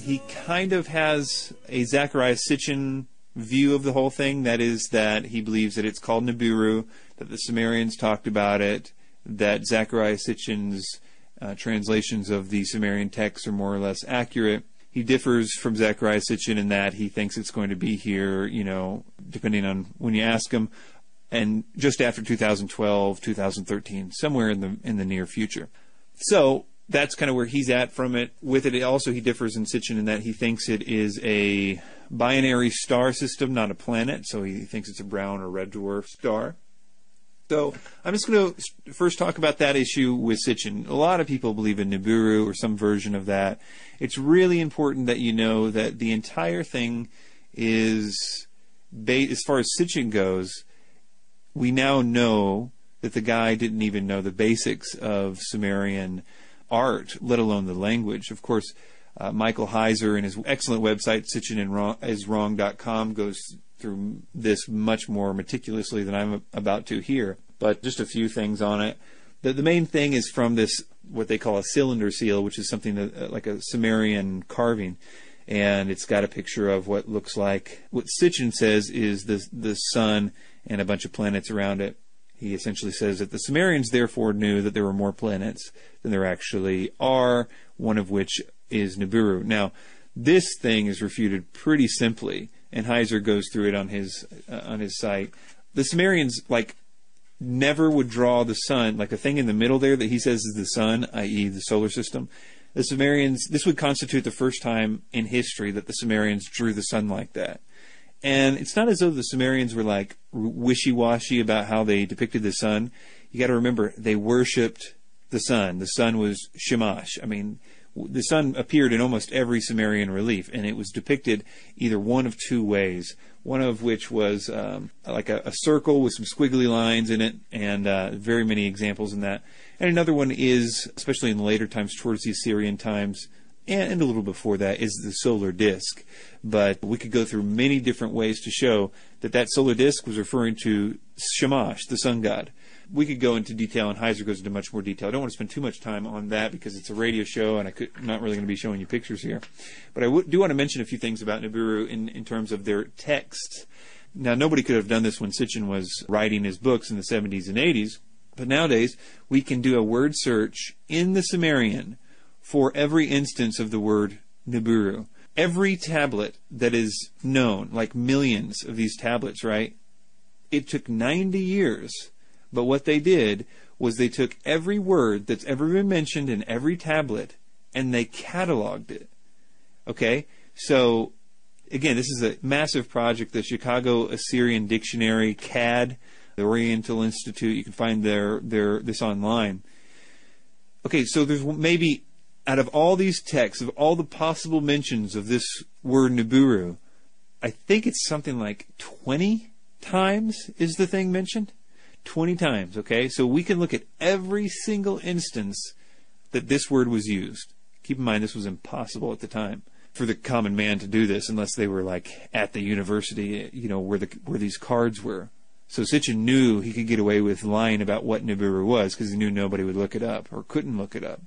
he kind of has a Zacharias Sitchin view of the whole thing. That is that he believes that it's called Nibiru, that the Sumerians talked about it, that Zacharias Sitchin's uh, translations of the Sumerian texts are more or less accurate. He differs from Zacharias Sitchin in that he thinks it's going to be here, you know, depending on when you ask him, and just after 2012, 2013, somewhere in the in the near future. So that's kind of where he's at from it. With it, also he differs in Sitchin in that he thinks it is a binary star system, not a planet. So he thinks it's a brown or red dwarf star. So I'm just going to first talk about that issue with Sitchin. A lot of people believe in Nibiru or some version of that. It's really important that you know that the entire thing is, as far as Sitchin goes, we now know that the guy didn't even know the basics of Sumerian art, let alone the language. Of course, uh, Michael Heiser in his excellent website, sitchiniswrong.com, goes through this much more meticulously than I'm about to here, but just a few things on it. The, the main thing is from this, what they call a cylinder seal, which is something that, uh, like a Sumerian carving. And it's got a picture of what looks like, what Sitchin says is the, the sun and a bunch of planets around it. He essentially says that the Sumerians therefore knew that there were more planets than there actually are, one of which is Nibiru. Now, this thing is refuted pretty simply and Heiser goes through it on his uh, on his site. The Sumerians like never would draw the sun like a thing in the middle there that he says is the sun, i.e., the solar system. The Sumerians this would constitute the first time in history that the Sumerians drew the sun like that. And it's not as though the Sumerians were like wishy-washy about how they depicted the sun. You got to remember they worshipped the sun. The sun was Shamash. I mean, the sun appeared in almost every Sumerian relief, and it was depicted either one of two ways. One of which was um, like a, a, circle with some squiggly lines in it, and uh, very many examples in that. And another one is, especially in later times, towards the Assyrian times, and, a little before that, is the solar disk. But we could go through many different ways to show that that solar disk was referring to Shamash, the sun god we could go into detail, and Heiser goes into much more detail. I don't want to spend too much time on that because it's a radio show, and I I'm not really going to be showing you pictures here. But I w- do want to mention a few things about Nibiru in, in terms of their text. Now, nobody could have done this when Sitchin was writing his books in the 70s and 80s, but nowadays we can do a word search in the Sumerian for every instance of the word Nibiru. Every tablet that is known, like millions of these tablets, right? It took 90 years but what they did was they took every word that's ever been mentioned in every tablet and they cataloged it. Okay? So, again, this is a massive project. The Chicago Assyrian Dictionary, CAD, the Oriental Institute, you can find their, their, this online. Okay, so there's maybe out of all these texts, of all the possible mentions of this word Nibiru, I think it's something like 20 times is the thing mentioned. 20 times, okay? So we can look at every single instance that this word was used. Keep in mind, this was impossible at the time for the common man to do this unless they were like at the university, you know, where the where these cards were. So Sitchin knew he could get away with lying about what Nibiru was because he knew nobody would look it up or couldn't look it up.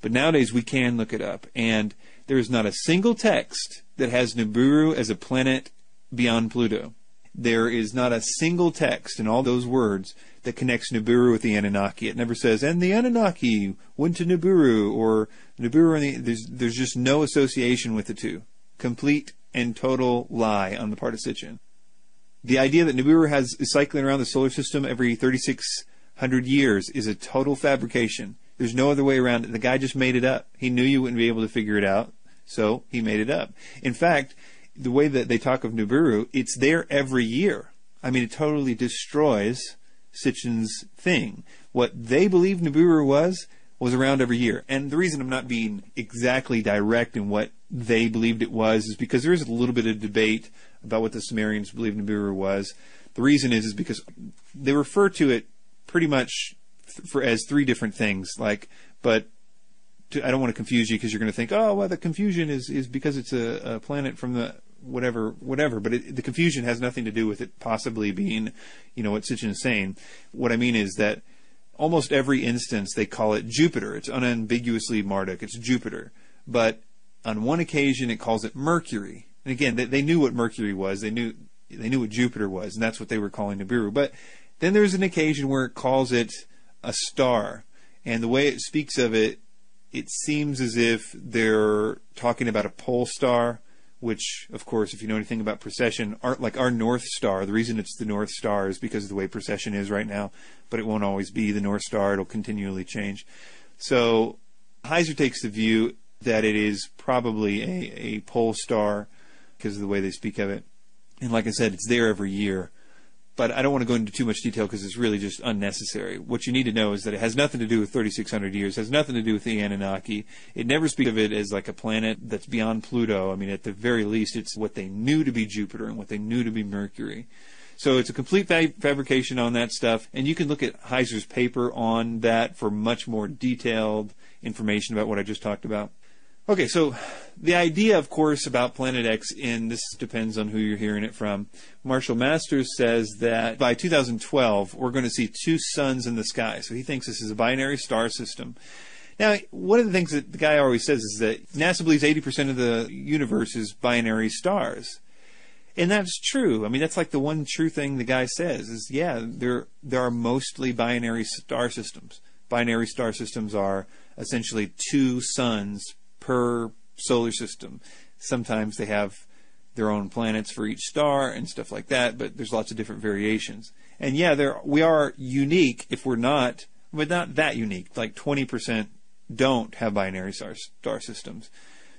But nowadays we can look it up, and there is not a single text that has Nibiru as a planet beyond Pluto. There is not a single text in all those words that connects Nibiru with the Anunnaki. It never says, and the Anunnaki went to Nibiru, or Nibiru and the, there's, there's just no association with the two. Complete and total lie on the part of Sitchin. The idea that Nibiru has is cycling around the solar system every 3,600 years is a total fabrication. There's no other way around it. The guy just made it up. He knew you wouldn't be able to figure it out, so he made it up. In fact, the way that they talk of Nibiru, it's there every year. I mean, it totally destroys Sitchin's thing. What they believe Nibiru was was around every year. And the reason I'm not being exactly direct in what they believed it was is because there is a little bit of debate about what the Sumerians believed Nibiru was. The reason is is because they refer to it pretty much for as three different things. Like, but to, I don't want to confuse you because you're going to think, oh, well, the confusion is is because it's a, a planet from the whatever, whatever. But it, the confusion has nothing to do with it possibly being, you know, what Sitchin is saying. What I mean is that almost every instance they call it Jupiter. It's unambiguously Marduk. It's Jupiter. But on one occasion, it calls it Mercury. And again, they, they knew what Mercury was. They knew they knew what Jupiter was, and that's what they were calling Nibiru. But then there's an occasion where it calls it a star, and the way it speaks of it, it seems as if they're talking about a pole star which, of course, if you know anything about precession, are like our North Star. The reason it's the North Star is because of the way precession is right now, but it won't always be the North Star. It'll continually change. So Heiser takes the view that it is probably a, a pole star because of the way they speak of it. And like I said, it's there every year but I don't want to go into too much detail because it's really just unnecessary. What you need to know is that it has nothing to do with 3,600 years, has nothing to do with the Anunnaki. It never speaks of it as like a planet that's beyond Pluto. I mean, at the very least, it's what they knew to be Jupiter and what they knew to be Mercury. So it's a complete fa- fabrication on that stuff, and you can look at Heiser's paper on that for much more detailed information about what I just talked about. Okay, so the idea, of course, about Planet X, and this depends on who you're hearing it from. Marshall Masters says that by 2012, we're going to see two suns in the sky. So he thinks this is a binary star system. Now, one of the things that the guy always says is that NASA believes 80% of the universe is binary stars. And that's true. I mean, that's like the one true thing the guy says is, yeah, there there are mostly binary star systems. Binary star systems are essentially two suns per solar system. Sometimes they have their own planets for each star and stuff like that, but there's lots of different variations. And yeah, there we are unique if we're not, but not that unique. Like 20% don't have binary star, star systems.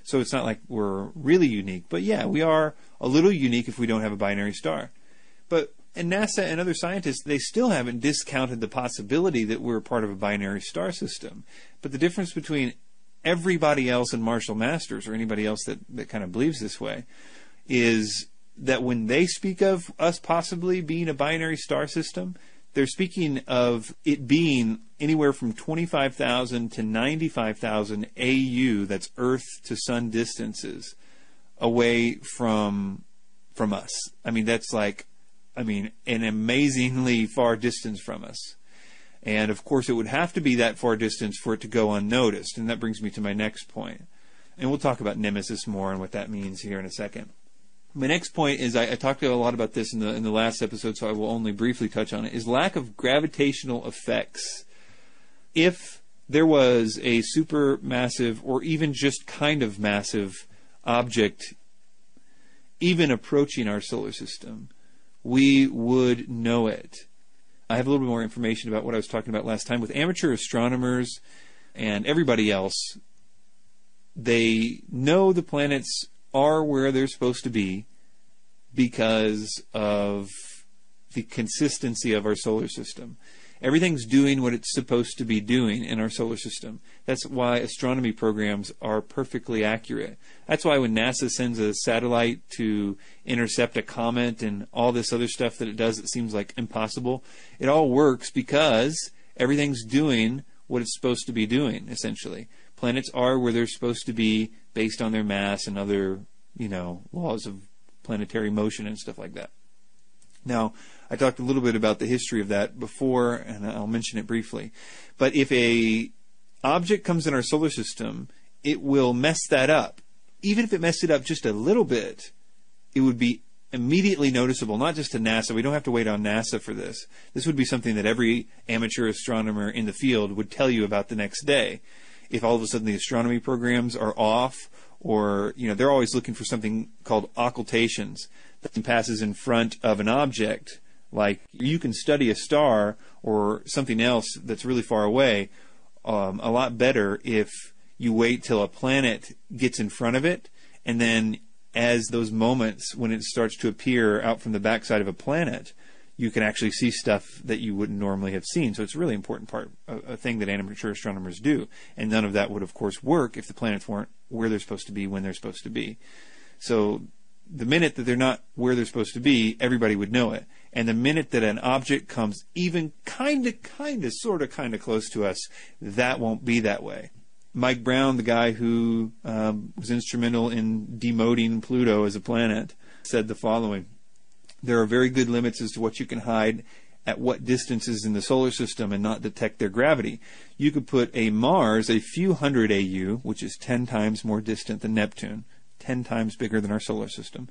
So it's not like we're really unique, but yeah, we are a little unique if we don't have a binary star. But and NASA and other scientists, they still haven't discounted the possibility that we're part of a binary star system. But the difference between everybody else in Marshall Masters or anybody else that, that kind of believes this way is that when they speak of us possibly being a binary star system, they're speaking of it being anywhere from 25,000 to 95,000 AU, that's Earth to Sun distances, away from from us. I mean, that's like, I mean, an amazingly far distance from us. And of course, it would have to be that far distance for it to go unnoticed. And that brings me to my next point. And we'll talk about nemesis more and what that means here in a second. My next point is I, I talked a lot about this in the in the last episode, so I will only briefly touch on it. Is lack of gravitational effects. If there was a super massive or even just kind of massive object even approaching our solar system, we would know it. I have a little bit more information about what I was talking about last time with amateur astronomers and everybody else. They know the planets are where they're supposed to be because of the consistency of our solar system. Everything's doing what it's supposed to be doing in our solar system. That's why astronomy programs are perfectly accurate. That's why when NASA sends a satellite to intercept a comet and all this other stuff that it does that seems like impossible, it all works because everything's doing what it's supposed to be doing, essentially. Planets are where they're supposed to be based on their mass and other, you know, laws of planetary motion and stuff like that. Now, I talked a little bit about the history of that before, and I'll mention it briefly. But if a object comes in our solar system, it will mess that up. Even if it messed it up just a little bit, it would be immediately noticeable, not just to NASA. We don't have to wait on NASA for this. This would be something that every amateur astronomer in the field would tell you about the next day. If all of a sudden the astronomy programs are off, or, you know, they're always looking for something called occultations passes in front of an object. Like you can study a star or something else that's really far away um, a lot better if you wait till a planet gets in front of it, and then as those moments when it starts to appear out from the backside of a planet, you can actually see stuff that you wouldn't normally have seen. So it's a really important part, a, a, thing that amateur astronomers do. And none of that would, of course, work if the planets weren't where they're supposed to be when they're supposed to be. So the minute that they're not where they're supposed to be, everybody would know it. And the minute that an object comes even kind of, kind of, sort of, kind of close to us, that won't be that way. Mike Brown, the guy who um, was instrumental in demoting Pluto as a planet, said the following There are very good limits as to what you can hide at what distances in the solar system and not detect their gravity. You could put a Mars a few hundred AU, which is 10 times more distant than Neptune, 10 times bigger than our solar system,